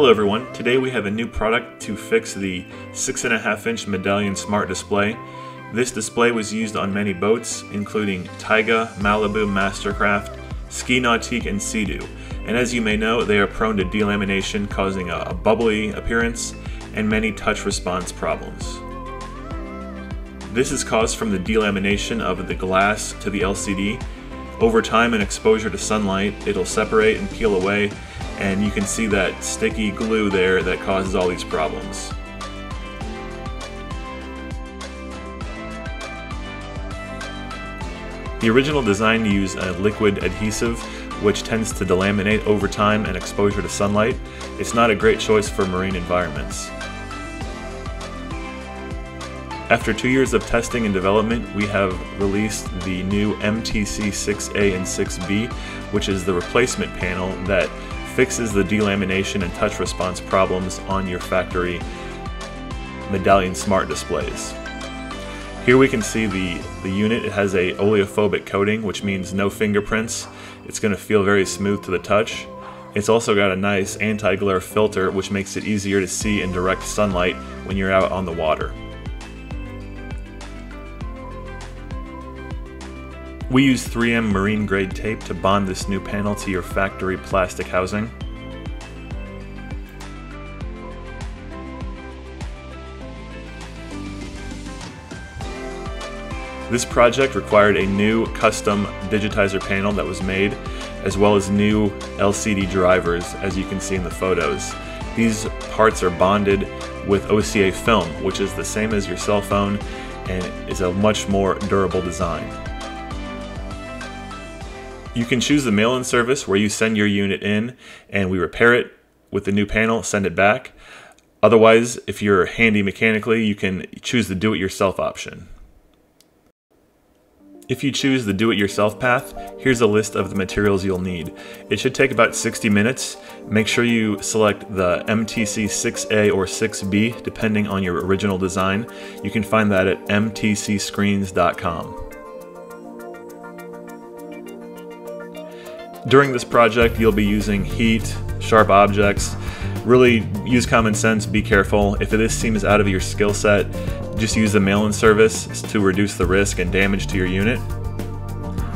Hello everyone, today we have a new product to fix the 6.5 inch Medallion Smart Display. This display was used on many boats, including Taiga, Malibu, Mastercraft, Ski Nautique, and Sea-Doo. And as you may know, they are prone to delamination, causing a, a bubbly appearance and many touch response problems. This is caused from the delamination of the glass to the LCD. Over time and exposure to sunlight, it'll separate and peel away, and you can see that sticky glue there that causes all these problems. The original design used a liquid adhesive which tends to delaminate over time and exposure to sunlight. It's not a great choice for marine environments. After two years of testing and development, we have released the new MTC 6A and 6B, which is the replacement panel that fixes the delamination and touch response problems on your factory Medallion Smart displays. Here we can see the, the unit. It has a oleophobic coating, which means no fingerprints. It's going to feel very smooth to the touch. It's also got a nice anti-glare filter, which makes it easier to see in direct sunlight when you're out on the water. We use 3M marine grade tape to bond this new panel to your factory plastic housing. This project required a new custom digitizer panel that was made, as well as new LCD drivers, as you can see in the photos. These parts are bonded with OCA film, which is the same as your cell phone and is a much more durable design. You can choose the mail-in service where you send your unit in and we repair it with the new panel, send it back. Otherwise, if you're handy mechanically, you can choose the do-it-yourself option. If you choose the do-it-yourself path, here's a list of the materials you'll need. It should take about 60 minutes. Make sure you select the MTC 6A or 6B depending on your original design. You can find that at mtcscreens.com. During this project, you'll be using heat, sharp objects, really use common sense, be careful. If this seems out of your skill set, just use the mail-in service to reduce the risk and damage to your unit.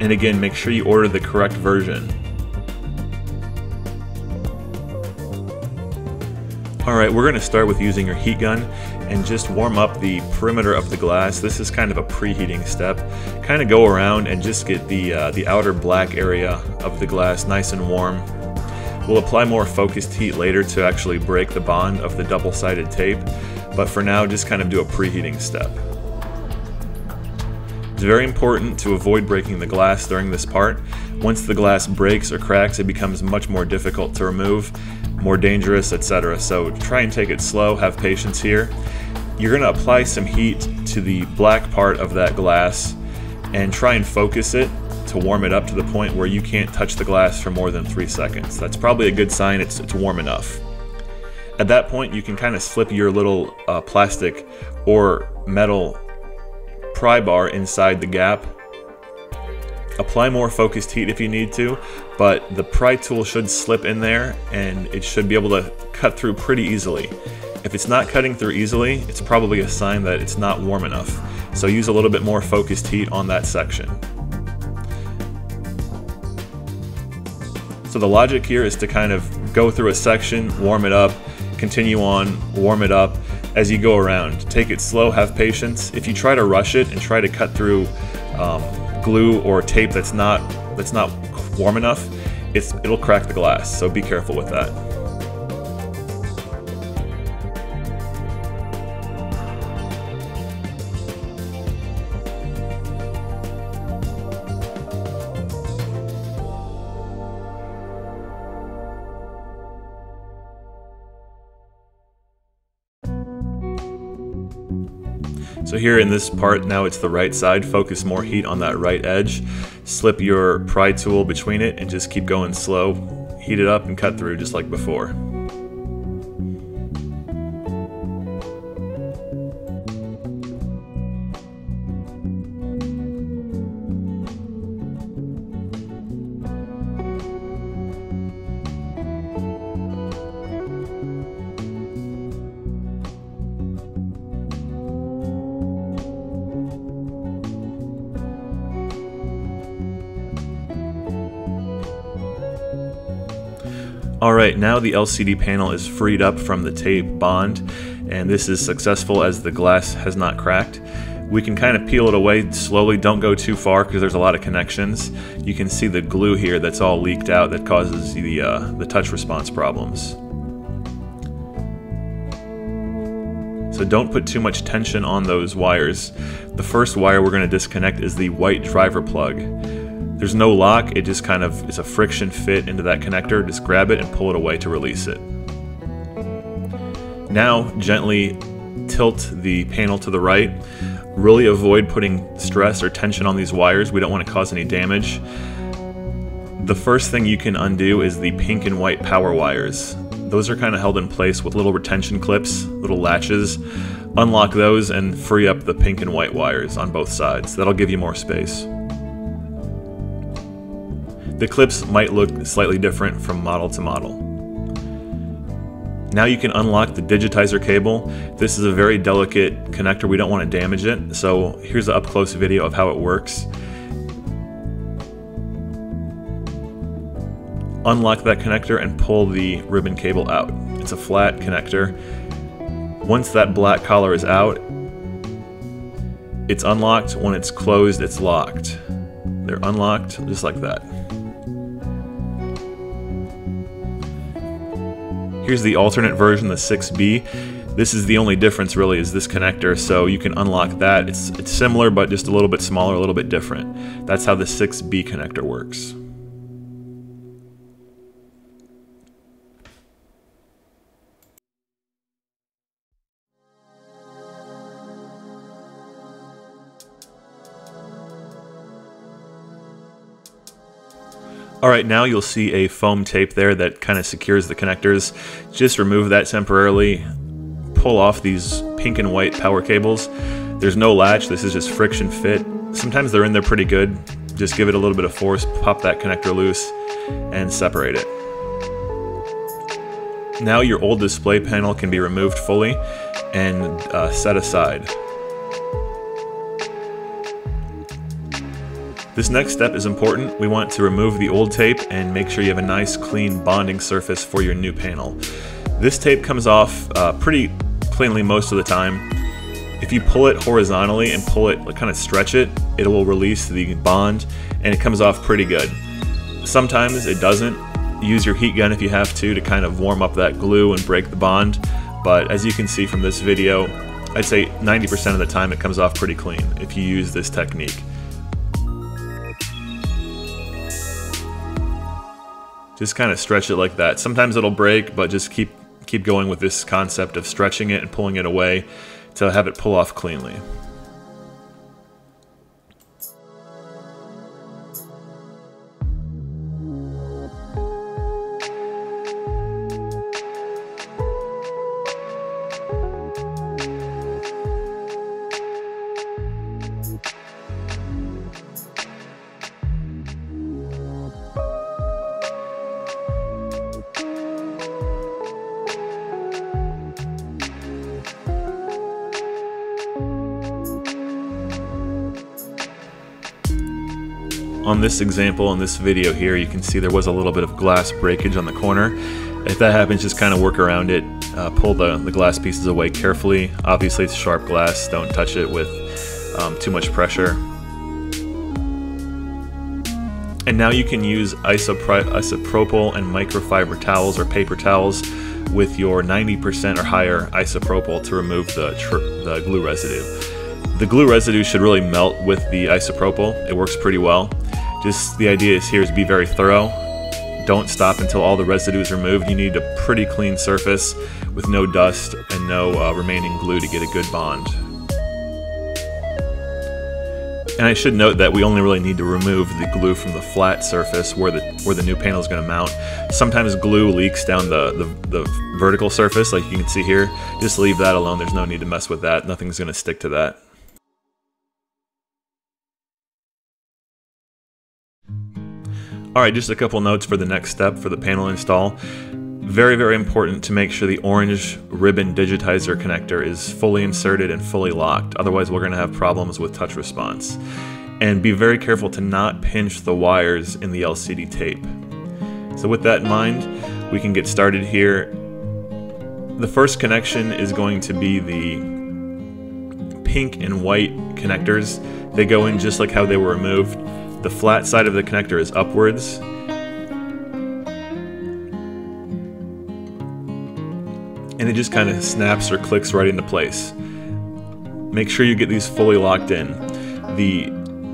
And again, make sure you order the correct version. Alright, we're going to start with using your heat gun and just warm up the perimeter of the glass. This is kind of a preheating step. Kind of go around and just get the, uh, the outer black area of the glass nice and warm. We'll apply more focused heat later to actually break the bond of the double-sided tape, but for now just kind of do a preheating step. It's very important to avoid breaking the glass during this part. Once the glass breaks or cracks, it becomes much more difficult to remove, more dangerous, etc. So try and take it slow, have patience here. You're going to apply some heat to the black part of that glass and try and focus it to warm it up to the point where you can't touch the glass for more than three seconds. That's probably a good sign it's, it's warm enough. At that point, you can kind of slip your little uh, plastic or metal pry bar inside the gap. Apply more focused heat if you need to, but the pry tool should slip in there and it should be able to cut through pretty easily. If it's not cutting through easily, it's probably a sign that it's not warm enough. So use a little bit more focused heat on that section. So the logic here is to kind of go through a section, warm it up, continue on, warm it up as you go around. Take it slow, have patience. If you try to rush it and try to cut through um, glue or tape that's not that's not warm enough, it's it'll crack the glass. So be careful with that. So here in this part, now it's the right side, focus more heat on that right edge, slip your pry tool between it and just keep going slow, heat it up and cut through just like before. Alright, now the LCD panel is freed up from the tape bond, and this is successful as the glass has not cracked. We can kind of peel it away slowly, don't go too far because there's a lot of connections. You can see the glue here that's all leaked out that causes the, uh, the touch response problems. So don't put too much tension on those wires. The first wire we're going to disconnect is the white driver plug. There's no lock, it just kind of is a friction fit into that connector. Just grab it and pull it away to release it. Now, gently tilt the panel to the right. Really avoid putting stress or tension on these wires. We don't want to cause any damage. The first thing you can undo is the pink and white power wires. Those are kind of held in place with little retention clips, little latches. Unlock those and free up the pink and white wires on both sides. That'll give you more space. The clips might look slightly different from model to model. Now you can unlock the digitizer cable. This is a very delicate connector, we don't want to damage it, so here's an up close video of how it works. Unlock that connector and pull the ribbon cable out. It's a flat connector. Once that black collar is out, it's unlocked. When it's closed, it's locked. They're unlocked just like that. Here's the alternate version, the 6B. This is the only difference really is this connector, so you can unlock that. It's, it's similar, but just a little bit smaller, a little bit different. That's how the 6B connector works. Alright, now you'll see a foam tape there that kind of secures the connectors. Just remove that temporarily, pull off these pink and white power cables. There's no latch, this is just friction fit. Sometimes they're in there pretty good. Just give it a little bit of force, pop that connector loose, and separate it. Now your old display panel can be removed fully and uh, set aside. This next step is important. We want to remove the old tape and make sure you have a nice clean bonding surface for your new panel. This tape comes off uh, pretty cleanly most of the time. If you pull it horizontally and pull it, kind of stretch it, it will release the bond and it comes off pretty good. Sometimes it doesn't. Use your heat gun if you have to to kind of warm up that glue and break the bond. But as you can see from this video, I'd say 90% of the time it comes off pretty clean if you use this technique. Just kind of stretch it like that. Sometimes it'll break, but just keep keep going with this concept of stretching it and pulling it away to have it pull off cleanly. On this example, in this video here, you can see there was a little bit of glass breakage on the corner. If that happens, just kind of work around it. Uh, pull the, the glass pieces away carefully. Obviously, it's sharp glass. Don't touch it with um, too much pressure. And now you can use isopropyl and microfiber towels or paper towels with your 90% or higher isopropyl to remove the, the glue residue. The glue residue should really melt with the isopropyl. It works pretty well. Just the idea is here is be very thorough. Don't stop until all the residue is removed. You need a pretty clean surface with no dust and no uh, remaining glue to get a good bond. And I should note that we only really need to remove the glue from the flat surface where the where the new panel is going to mount. Sometimes glue leaks down the, the, the vertical surface like you can see here. Just leave that alone. There's no need to mess with that. Nothing's going to stick to that. Alright, just a couple notes for the next step for the panel install. Very, very important to make sure the orange ribbon digitizer connector is fully inserted and fully locked, otherwise we're going to have problems with touch response. And be very careful to not pinch the wires in the LCD tape. So with that in mind, we can get started here. The first connection is going to be the pink and white connectors. They go in just like how they were removed. The flat side of the connector is upwards. And it just kind of snaps or clicks right into place. Make sure you get these fully locked in. The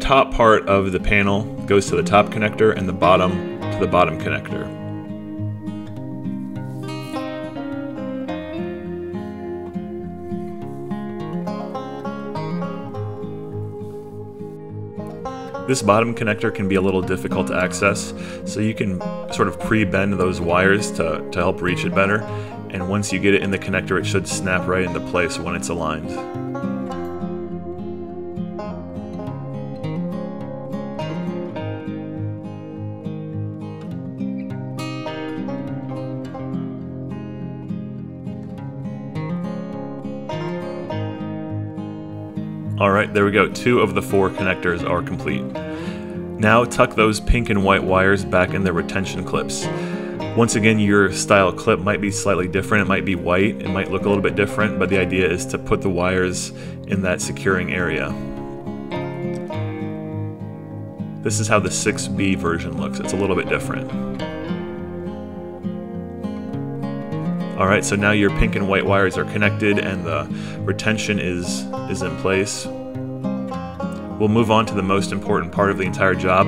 top part of the panel goes to the top connector and the bottom to the bottom connector. This bottom connector can be a little difficult to access, so you can sort of pre-bend those wires to, to help reach it better, and once you get it in the connector it should snap right into place when it's aligned. There we go. Two of the four connectors are complete. Now tuck those pink and white wires back in their retention clips. Once again, your style clip might be slightly different. It might be white, it might look a little bit different, but the idea is to put the wires in that securing area. This is how the 6B version looks. It's a little bit different. Alright, so now your pink and white wires are connected and the retention is, is in place. We'll move on to the most important part of the entire job,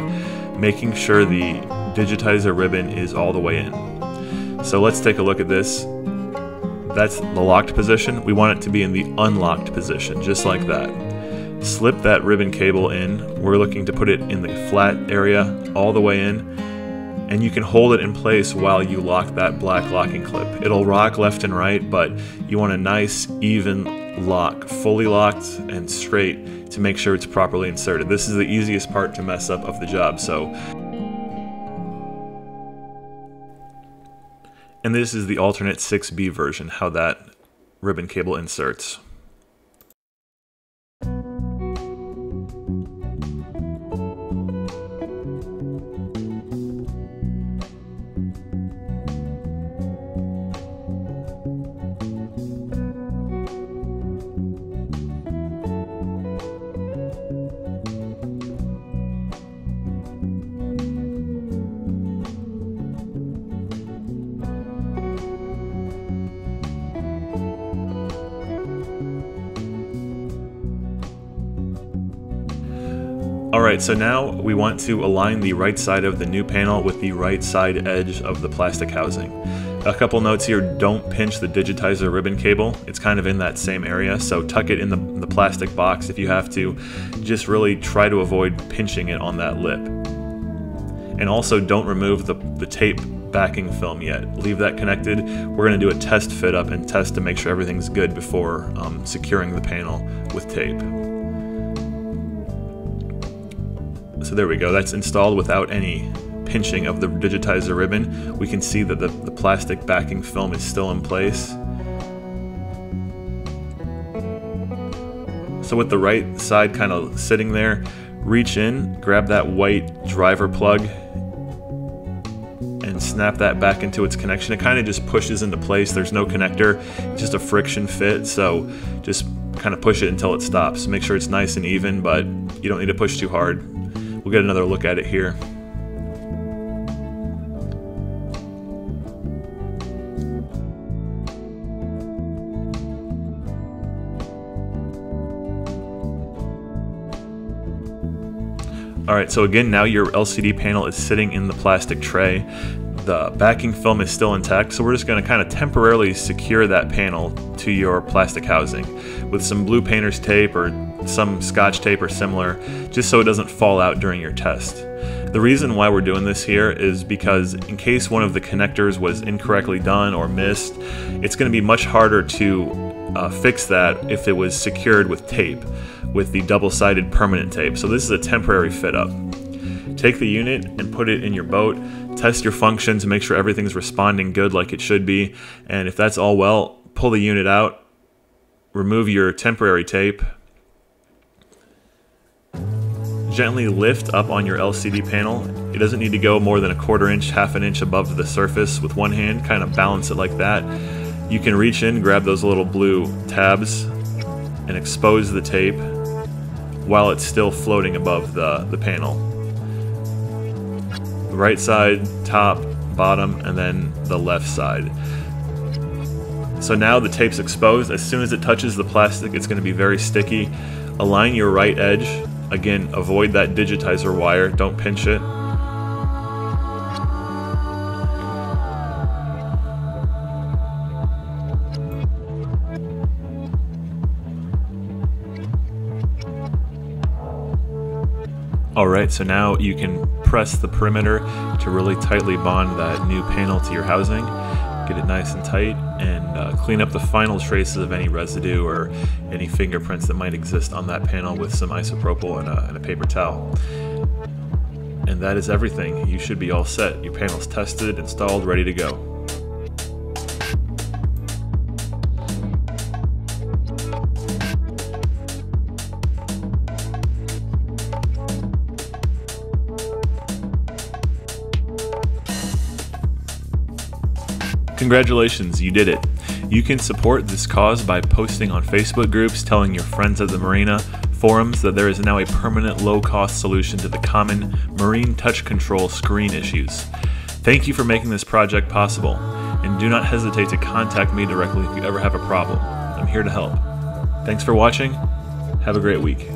making sure the digitizer ribbon is all the way in. So let's take a look at this. That's the locked position. We want it to be in the unlocked position, just like that. Slip that ribbon cable in. We're looking to put it in the flat area all the way in and you can hold it in place while you lock that black locking clip. It'll rock left and right, but you want a nice, even lock, fully locked and straight to make sure it's properly inserted. This is the easiest part to mess up of the job, so. And this is the alternate 6B version, how that ribbon cable inserts. Alright, so now we want to align the right side of the new panel with the right side edge of the plastic housing. A couple notes here, don't pinch the digitizer ribbon cable. It's kind of in that same area, so tuck it in the, the plastic box if you have to. Just really try to avoid pinching it on that lip. And also don't remove the, the tape backing film yet. Leave that connected. We're going to do a test fit up and test to make sure everything's good before um, securing the panel with tape. So there we go, that's installed without any pinching of the digitizer ribbon. We can see that the, the plastic backing film is still in place. So with the right side kind of sitting there, reach in, grab that white driver plug and snap that back into its connection. It kind of just pushes into place. There's no connector, just a friction fit. So just kind of push it until it stops. Make sure it's nice and even, but you don't need to push too hard. We'll get another look at it here. Alright, so again, now your LCD panel is sitting in the plastic tray. The backing film is still intact, so we're just going to kind of temporarily secure that panel to your plastic housing with some blue painter's tape or some scotch tape or similar, just so it doesn't fall out during your test. The reason why we're doing this here is because in case one of the connectors was incorrectly done or missed, it's going to be much harder to uh, fix that if it was secured with tape, with the double-sided permanent tape. So this is a temporary fit up. Take the unit and put it in your boat, test your function to make sure everything's responding good like it should be, and if that's all well, pull the unit out, remove your temporary tape, Gently lift up on your LCD panel. It doesn't need to go more than a quarter inch, half an inch above the surface with one hand, kind of balance it like that. You can reach in, grab those little blue tabs, and expose the tape while it's still floating above the, the panel. Right side, top, bottom, and then the left side. So now the tape's exposed. As soon as it touches the plastic, it's going to be very sticky. Align your right edge. Again, avoid that digitizer wire. Don't pinch it. Alright, so now you can press the perimeter to really tightly bond that new panel to your housing get it nice and tight, and uh, clean up the final traces of any residue or any fingerprints that might exist on that panel with some isopropyl and a, and a paper towel. And that is everything. You should be all set. Your panel's tested, installed, ready to go. Congratulations, you did it. You can support this cause by posting on Facebook groups, telling your friends at the marina, forums that there is now a permanent low cost solution to the common marine touch control screen issues. Thank you for making this project possible, and do not hesitate to contact me directly if you ever have a problem. I'm here to help. Thanks for watching. Have a great week.